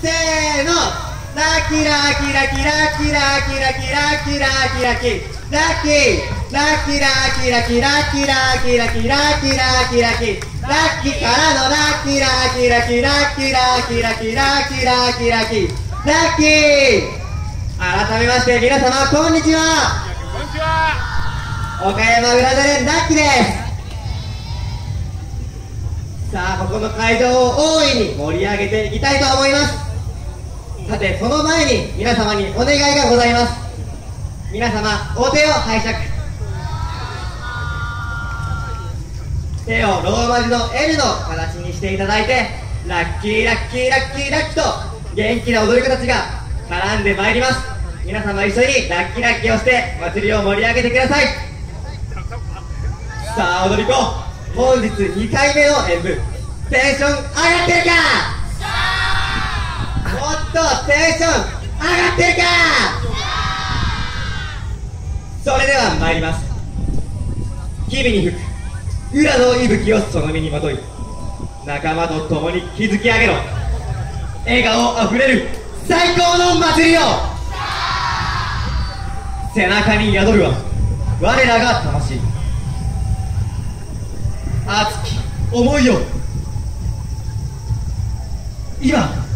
せーの。ラッキーラッキーラッキーラッキーラッキーラッキーラッキーラッキ。ーラッキーラッキーラッキーラッキーラッキーラッキーラッキーラッキーラッキーラッキーラッキ。ーラッキーからのラッキーラッキーラッキーラッキーラッキーラッキーラッキーラッキーラッキ。ーラッキ。ー改めまして皆様こんにちは。こんにちは。岡山浦田連ラッキーです。さあここの会場を大いに盛り上げていきたいと思いますさてその前に皆様にお願いがございます。皆様お手を拝借。手をローマ字の L の形にしていただいてラッキーラッキーラッキーラッキーと元気な踊り子たちが絡んでまいります。皆様一緒にラッキーラッキーをして祭りを盛り上げてください。さあ踊り子。本日2回目の演舞。テンション上がってるか？とテンション上がってるか！それでは参ります。日々に吹く裏の息吹をその身にまとい仲間と共に築き上げろ。笑顔あふれる最高の祭りを！背中に宿るは我らが魂。熱き思いを。今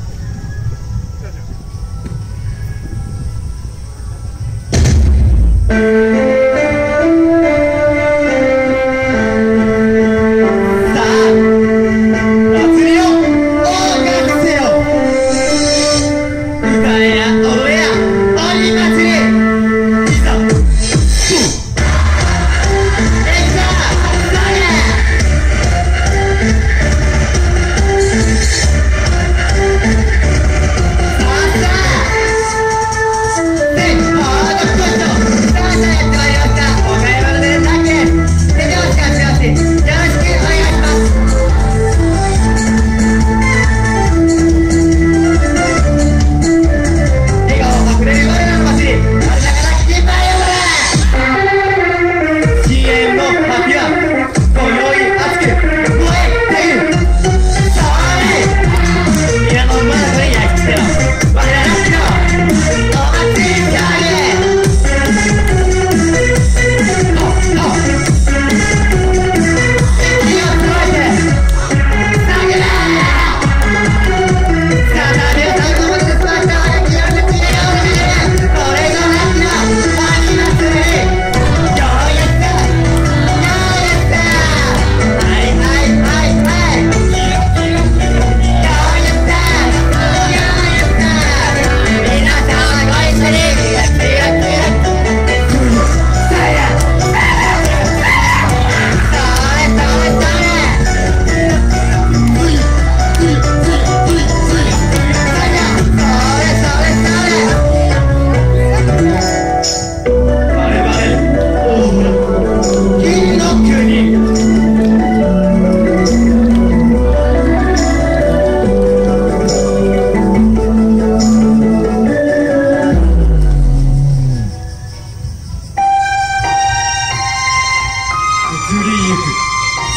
移りゆく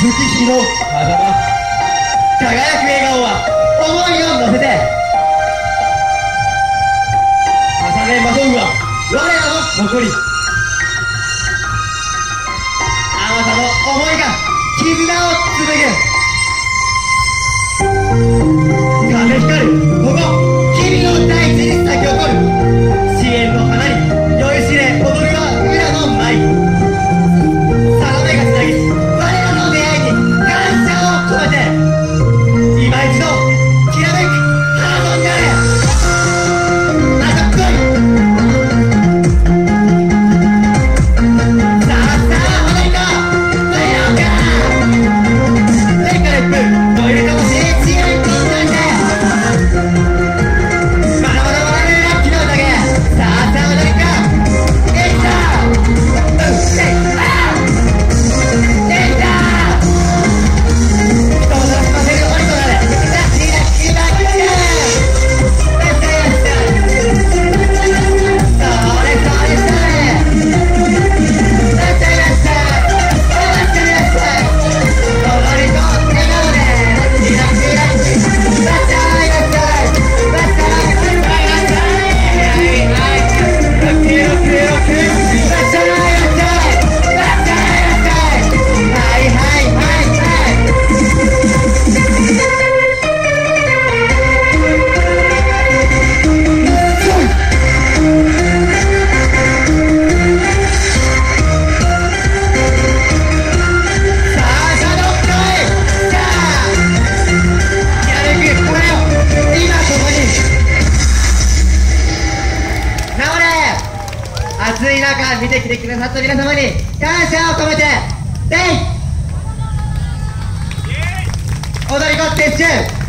月日の風間輝く笑顔は思いを乗せて重ねまとうは我らの残りあなたの思いが絆を紡ぐ。暑い中見てきてくださった皆様に感謝を込めて「デイ踊り子撤収